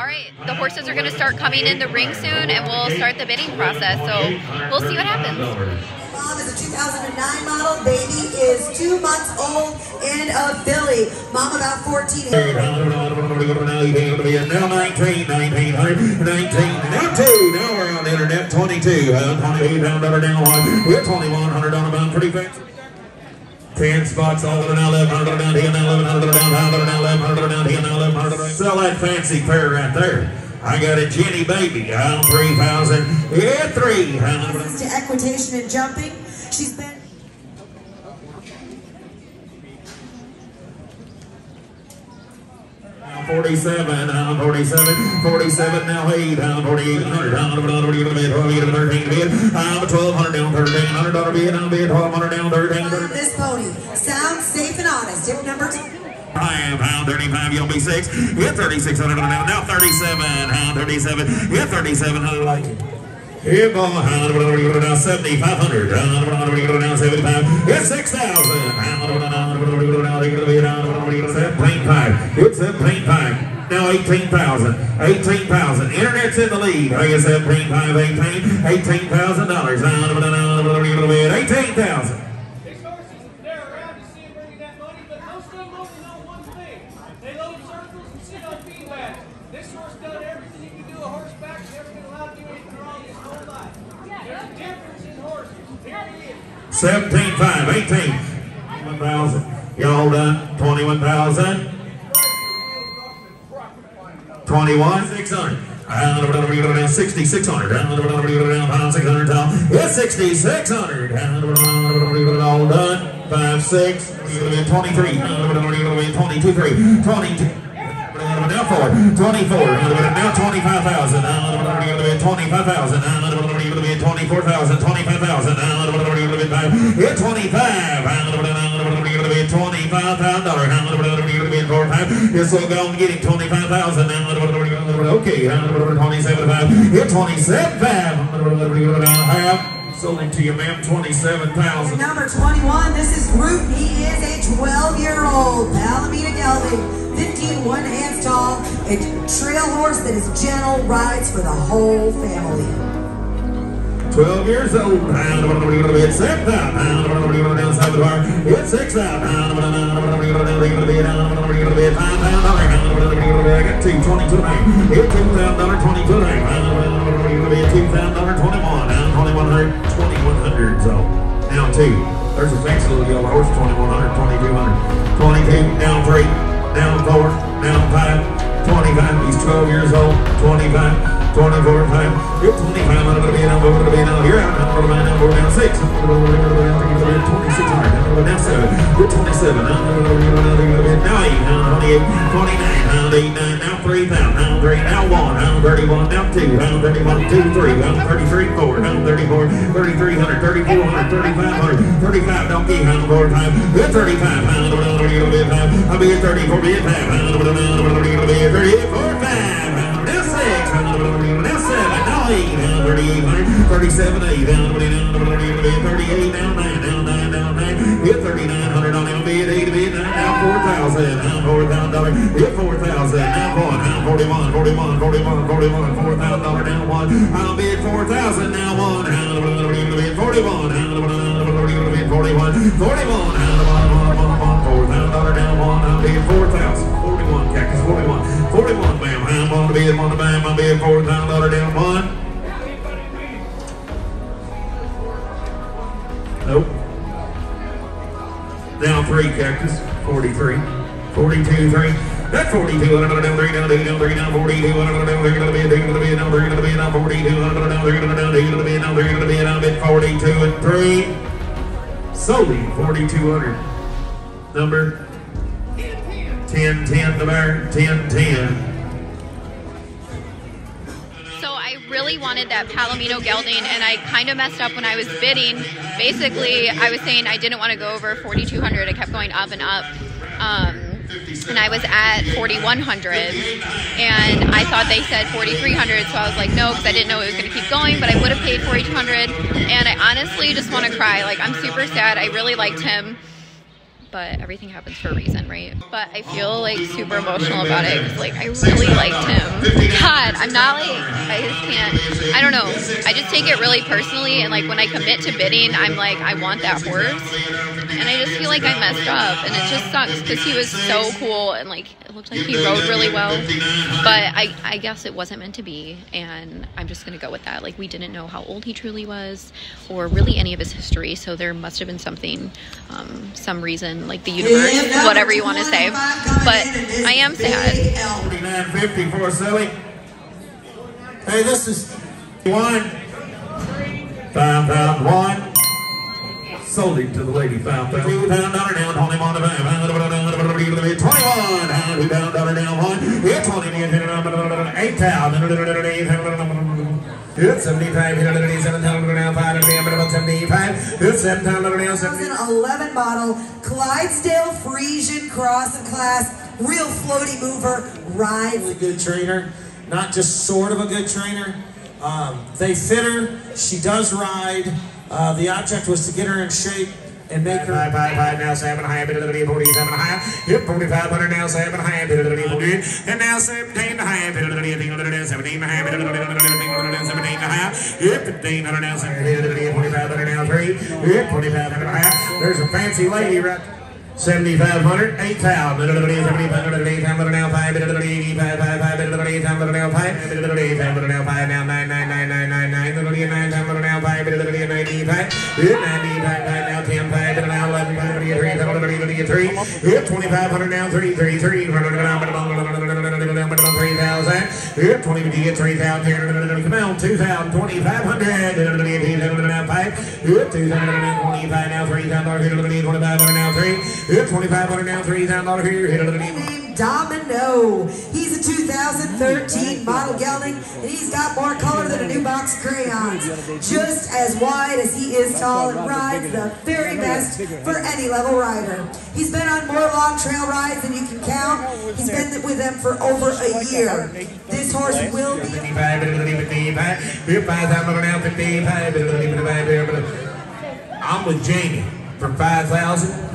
All right, the horses are going to start coming in the ring soon, and we'll start the bidding process. So we'll see what happens. Mom is a 2009 model. Baby is two months old and a filly. Mom about 14. Now 19, 1900, 19, now two, now we're on the internet, 22, uh, 28 pound dollar down one, we're 2100 on a bound, pretty fancy. 10 spots all over now, 1100 down here, now 1100 down, 100 now 1100 down here, now 1100 Sell that fancy pair right there. I got a Jenny baby, I'm 3000, yeah, 300. To equitation and jumping. She's been. 47, now 47, 47, now 8, now 4800, now 4800, bid, 13 bid, now 1200, down 1300, dollar bid, now bid, 1200, down 1300. This pony sounds safe and honest. Tip number two. I am pound 35, you'll be 6, hit 3600 now, now 37, pound 37, hit 3700 like. Here, pound now 7500, now 75, hit 6000, pound 17.5, hit 17.5. Now 18,000, 18,000. Internet's in the lead. I guess 17.5, 18, 18,000 dollars. 18,000. These horses, they're around to see him bringing that money, but most of them only know one thing. They load circles and sit on feedbags. This horse done everything you can do a horseback. He's never been allowed to do anything wrong his whole life. There's a difference in horses. Here he is. 17, 5, 18, 21,000. Y'all done? 21,000. 21, 600. Uh, 60, 600. Uh, 600 down. Yeah, 60, 600. Uh, all done. 5, 6, 23, uh, 22, 3, 22. Now four, 24, now 25,000, uh, 25,000, uh, 24,000, 25,000, uh, 25, uh, 25,000 dollars, Yes, so go and get 25,000, okay, 27,500, yeah, 27,500, half, sold to you, ma'am, 27,000. Number 21, this is Root. He is a 12-year-old Palomino Gelding, 15 one hands tall, a trail horse that is gentle, rides for the whole family. 12 years old, it's seven pound, down south of the bar, it's six five dollar, I got two, 22 it's two thousand dollar, 22 name, two thousand dollar, 21, down 2100, 2100, so now two. There's a fancy little yellow horse, 2100, 2200, 22, down three, down four, down five, 25, he's 12 years old, four and four and five, you're 25 on the beat, I'm over the beat, I'm here, I'm over the I'm over down six, I'm over the I'm over down 26, I'm over down seven, you're 27, I'm over the I'm over down nine, I'm 28, 29, I'm 89, now three, now now three, now one, now 31, now two, now 31, two, three, now 33, four, now 34, 3300, 3400, 3500, 35, don't keep on four time, good 35, I'm thirty-five. the I'm over the I'll be at 34, be at thirty-five. I'm over the I'm over the I'm over the 34, five, 37, 8, down, 39, 38, down, 9, down, 9, down, 9, hit 3,900 on down, bid, 8 to bid, 9, down, 4,000, down, 4,000 dollar, hit 4,000, down, 1, down, 41, 41, 41, 41, 4,000 dollar, down, 1, I'll bid 4,000, now 1, down, 41, 41, down, 41, 41, 41, 41, 41, 4,000 dollar, down, 1, I'll bid 4,000. 41, cactus 41, 41, ma'am, I'm on the bid, on the bam, I'm bid 4,000 dollar, down 1. Nope. Down three, Cactus. 43. 42, 3. That 42, I'm gonna down 3, down 2, down 3, down 42, I'm gonna down 3, gonna be, 2, gonna be, down 3, gonna be, down 42, I'm gonna down 3, gonna down 2, gonna be, down 3, gonna be, down bid 42 and 3. Solely 4,200. Number 10, 10, the bear, 10, 10. So I really wanted that Palomino gelding, and I kind of messed up when I was bidding. Basically, I was saying I didn't want to go over 4,200. I kept going up and up. Um, and I was at 4,100, and I thought they said 4,300, so I was like, no, because I didn't know it was going to keep going, but I would have paid 4,200, and I honestly just want to cry. Like, I'm super sad. I really liked him but everything happens for a reason, right? But I feel like super emotional about it because like I really liked him. God, I'm not like I just can't. I don't know. I just take it really personally, and like when I commit to bidding, I'm like I want that horse, and I just feel like I messed up, and it just sucks because he was so cool and like it looked like he rode really well, but I I guess it wasn't meant to be, and I'm just gonna go with that. Like we didn't know how old he truly was, or really any of his history, so there must have been something, um, some reason, like the universe, whatever you want to say. But I am sad. 49.50 for Silly. Hey, this is one. Five pound one. Sold him to the lady. Five pound. Two pound dollar down. Twenty one. Five pound. Twenty-one. Two pound dollar down. One. Yeah, twenty. Eight pound. It's 75, it's 7 pound down, 5 and 75. It's 7 pound down, 70. 2011 model Clydesdale Friesian Cross and Class, real floaty mover, rides really good trainer, not just sort of a good trainer. Um, they fit her. She does ride. Uh, the object was to get her in shape and make her. Five, five, five, now seven, high, bit of the forty-seven, high, hip, forty-five hundred, now seven, high, bit of the forty, and now seventeen, high, bit of the seventeen, high, bit of the seventeen, high, hip, fifteen hundred, now seventeen, forty-five hundred, now three, hip, forty-five hundred, high. There's a fancy lady right. 7,500, 8,000, 7,500, 8,000, now 5, 85, 5, 5, 8,000, now 5, 8,000, now 5, now 9, 9, 9, 9, 9, 9, 9,000, now 5, 95, 95, now 10, 5, now 11, 5, 3, 3, 2,500, now 3, 3, 3, 3,000, 20, 3,000, come on, 2,000, 2,500, now 5, 2,025, now 3,000, 2,500, now 3, Hit 2500 now, $3,000 here. Hit Domino. He's a 2013 model gelding, and he's got more color than a new box of crayons. Just as wide as he is tall and rides the very best for any level rider. He's been on more long trail rides than you can count. He's been with them for over a year. This horse will be... I'm with Jamie for 5,000.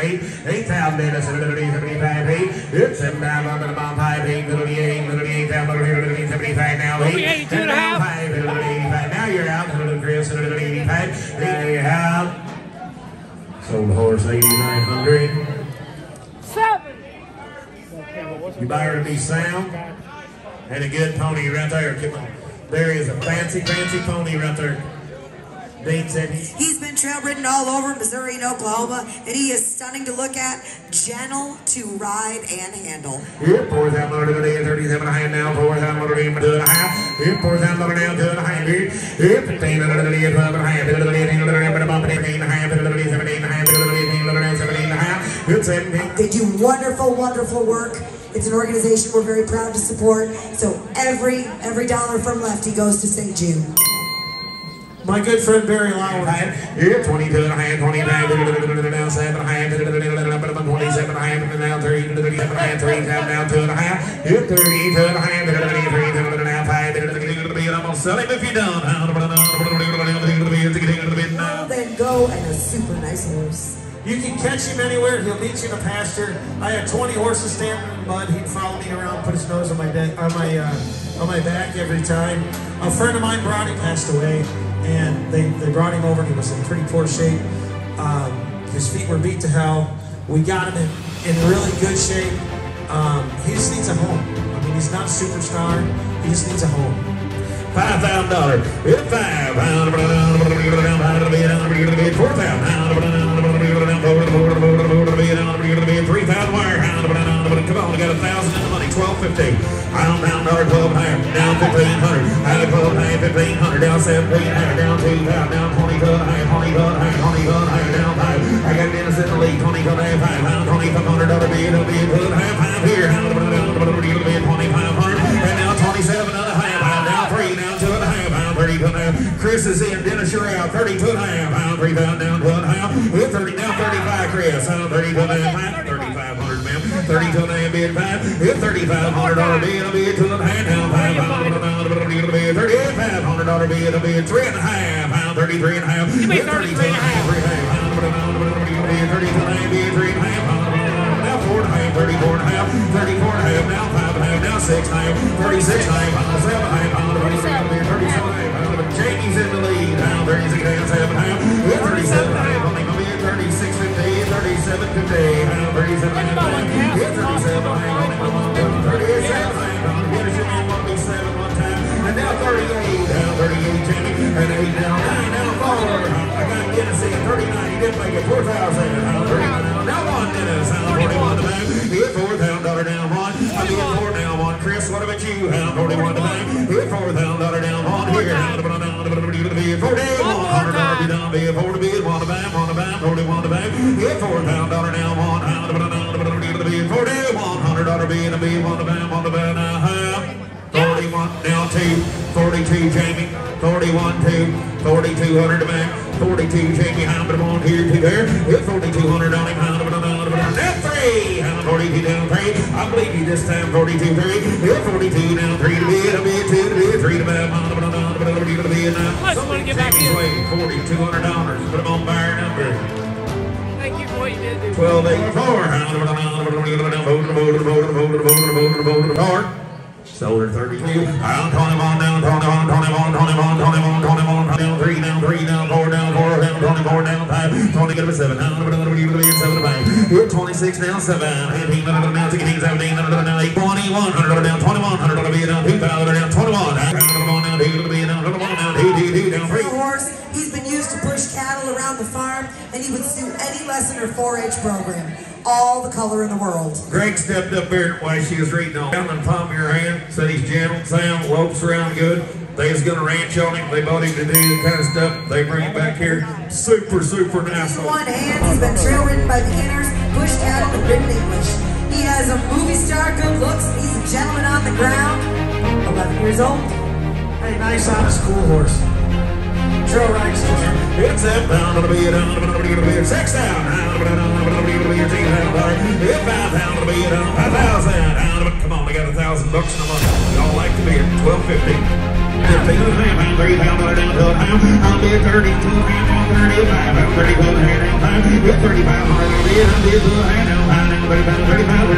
8, 8,000 minutes, 75, 8, 7 down, 5, 8, 8, 75 now, 8, and now 5, 85. Now you're out, Chris, 85, 80 out. Sold horse 8,900. Seven. You buy her to be sound and a good pony right there. There is a fancy, fancy pony right there. He's been trail ridden all over Missouri and Oklahoma, and he is stunning to look at, gentle to ride and handle. Yep, four thousand dollar to the thirty-seven and a half now, four thousand dollar to the half. Yep, four thousand dollar now to the half. Yep, fifteen hundred to the twelve and a half. To the eighteen hundred and a half. Eighteen and a half. To the seventeen and a half. To the eighteen hundred and seventeen and a half. Yep, seventeen. They do wonderful, wonderful work. It's an organization we're very proud to support. So every every dollar from Lefty goes to St. Jude. My good friend Barry Lowry. Yeah, 22 and a half, 29, now 7 and a half, 27 and a half, now 3, 37 and a half, 3, down 2 and a half, here, 32 and a half, 3, 3 and a half, 5, I'm going to sell him if you don't. Then go and a super nice horse. You can catch him anywhere. He'll meet you in a pasture. I had 20 horses standing in the mud. He'd follow me around, put his nose on my on my uh, on my back every time. A friend of mine brought him, passed away and they, they brought him over. He was in pretty poor shape. Um, his feet were beat to hell. We got him in, in really good shape. Um, he just needs a home. I mean, he's not a superstar. He just needs a home. Five thousand dollars. Five thousand. Four thousand. Three thousand wire. Come on, we got a thousand in the money. Twelve fifty. I'm down dollar twelve half. Down fifteen hundred. Of twelve half. Fifteen hundred. Down seventeen hundred. Down two thousand. Down twenty a half. Twenty a half. Twenty a half. Down five. I got Dennis in the lead. Twenty a half. Five. Down twenty five hundred. Dollar bid. Two and a half. Five here. is in. Dennis, you're out. 32 and a half. Hound, three pound, down one hound. With 30, now 35, Chris. Hound, 32 and a half. Hound, 3,500, ma'am. 32 and a half, bid five. With $3,500 bid, a bid, two and a half. Hound, five, pound, a pound, a bid, a bid, $3,500 bid, a bid, three and a half. Hound, 33 and a half. You made 33 and a half. Three half. Hound, a pound, a bid, 32 and a half, bid, three and a half. Now four and a half, 34 and a half, 34 and a half, now five and a half, now six and a half, 36 and a half, seven and a half, 37 and a half, 37 and a half, 37 and a half, 37 and a half, Get four down, dollar down, one hundred, but down, but down, to the beat, one the the bam, a half. Forty one down two, forty two Jamie, forty one two, forty two hundred back, forty two Jamie, how but one here, two there, forty two hundred on him, three, forty two down three, I believe you this time, forty two three, forty two down three to beat, a two to beat, three to the bam, on to the beat, now. Somebody get back in. Forty two hundred dollars, put them on fire number thank you for what you did. Dude. 12 8 4. Soldier 32. I'll turn him on down, turn him on, turn him on, turn him on, turn him on, turn him on. Down 3, down 3, down 4, down 4, down 24, down 5. 20, get him a 7. Down, down, down, down, 7, 5. Hit 26, down 7. 18, down 16, 17, down 8, 21. Down 21, down 2000, down 21. Down 21, down 2, down 3, down 3 used to push cattle around the farm, and he would suit any lesson or 4-H program. All the color in the world. Greg stepped up there while she was reading on down in the palm of your hand, said he's gentle, sound, lopes around good. They was gonna ranch on him. They bought him to do the kind of stuff. They bring him back here. Super, super nice. In one hand, he's been trail ridden by beginners, push cattle, and ridden English. He has a movie star good looks, he's a gentleman on the ground. 11 years old. Hey, nice on a school horse control rights. It's a pound of beer, a on, to be it six down, to be it eight down, if five pound to be it on, five thousand. Come on, they got a thousand bucks in a month. Y'all like to be at twelve fifty. Fifteen pound, three pound, three pound, dollar down to a pound. I'll be at thirty-two pound, down thirty-five, I'm thirty-one hand down five. With thirty-five, I'll be at thirty-two hand down five, thirty-five, thirty-five.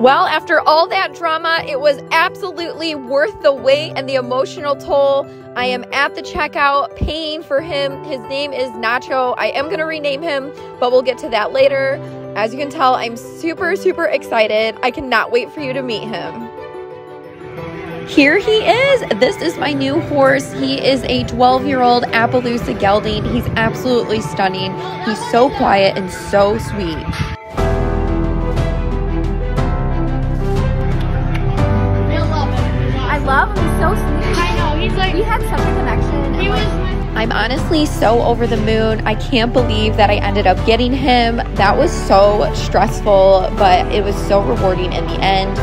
Well, after all that drama, it was absolutely worth the wait and the emotional toll. I am at the checkout paying for him. His name is Nacho. I am going to rename him, but we'll get to that later. As you can tell, I'm super, super excited. I cannot wait for you to meet him. Here he is. This is my new horse. He is a 12 year old Appaloosa gelding. He's absolutely stunning. He's so quiet and so sweet. Love him. He's so sweet. I know. He's like. We had such a connection. He was. I'm honestly so over the moon. I can't believe that I ended up getting him. That was so stressful, but it was so rewarding in the end.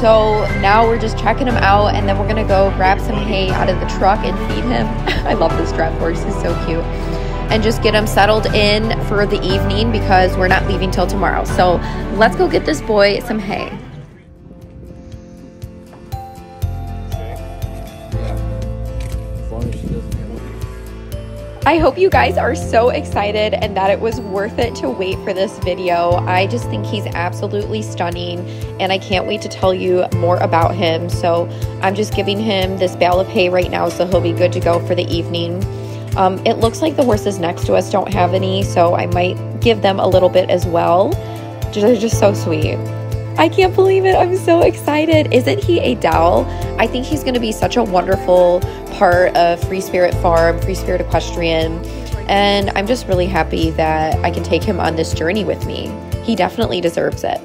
So now we're just checking him out and then we're gonna go grab some hay out of the truck and feed him. I love this draft horse, he's so cute. And just get him settled in for the evening because we're not leaving till tomorrow. So let's go get this boy some hay. I hope you guys are so excited and that it was worth it to wait for this video. I just think he's absolutely stunning and I can't wait to tell you more about him. So I'm just giving him this bale of hay right now so he'll be good to go for the evening. Um, it looks like the horses next to us don't have any, so I might give them a little bit as well. They're just so sweet. I can't believe it. I'm so excited. Isn't he a doll? I think he's going to be such a wonderful part of Free Spirit Farm, Free Spirit Equestrian. And I'm just really happy that I can take him on this journey with me. He definitely deserves it.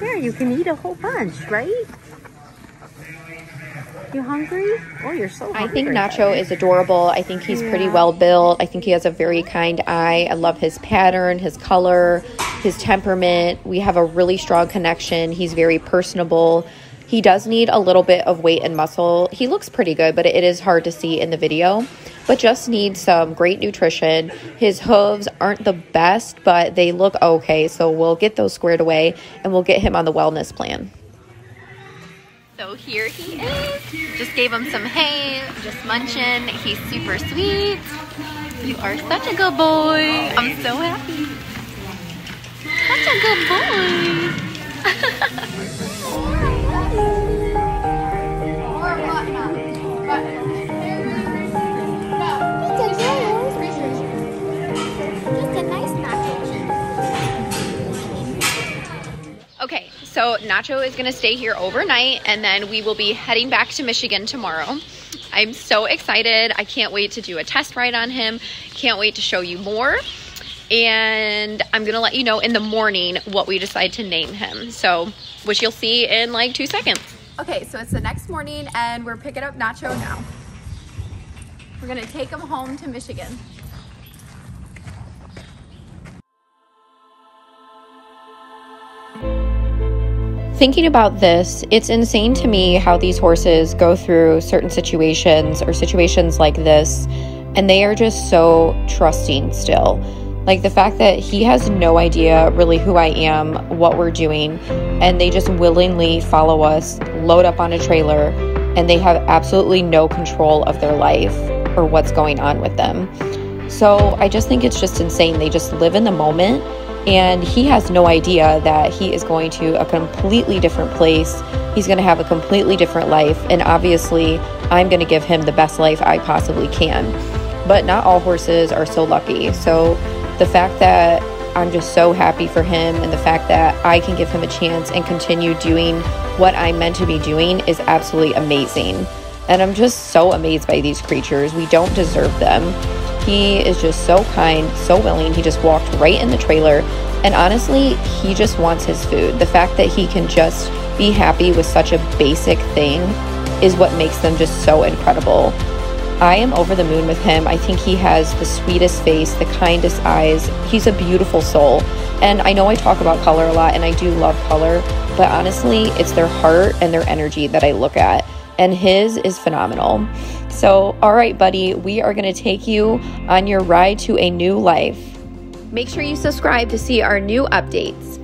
There, you can eat a whole bunch, right? You hungry? Oh, you're so hungry. I think Nacho is adorable. I think he's pretty well built. I think he has a very kind eye. I love his pattern, his color, his temperament. We have a really strong connection. He's very personable. He does need a little bit of weight and muscle. He looks pretty good, but it is hard to see in the video. But just needs some great nutrition. His hooves aren't the best, but they look okay. So we'll get those squared away and we'll get him on the wellness plan. So here he is. Just gave him some hay, just munching. He's super sweet. You are such a good boy. I'm so happy. Such a so Nacho is to stay here overnight and then we will be heading back to Michigan tomorrow. I'm so excited. I can't wait to do a test ride on him. Can't wait to show you more. And I'm to let you know in the morning what we decide to name him. So, which you'll see in like two seconds. Okay, so it's the next morning and we're picking up Nacho now. We're to take him home to Michigan. Thinking about this, it's insane to me how these horses go through certain situations or situations like this, and they are just so trusting still. Like the fact that he has no idea really who I am, what we're doing, and they just willingly follow us, load up on a trailer, and they have absolutely no control of their life or what's going on with them. So I just think it's just insane. They just live in the moment and he has no idea that he is going to a completely different place. He's going to have a completely different life. And obviously, I'm going to give him the best life I possibly can. But not all horses are so lucky. So the fact that I'm just so happy for him and the fact that I can give him a chance and continue doing what I'm meant to be doing is absolutely amazing. And I'm just so amazed by these creatures. We don't deserve them. He is just so kind, so willing. He just walked right in the trailer. And honestly, he just wants his food. The fact that he can just be happy with such a basic thing is what makes them just so incredible. I am over the moon with him. I think he has the sweetest face, the kindest eyes. He's a beautiful soul. And I know I talk about color a lot, and I do love color, but honestly, it's their heart and their energy that I look at. And his is phenomenal. So, all right, buddy, we are going to take you on your ride to a new life. Make sure you subscribe to see our new updates.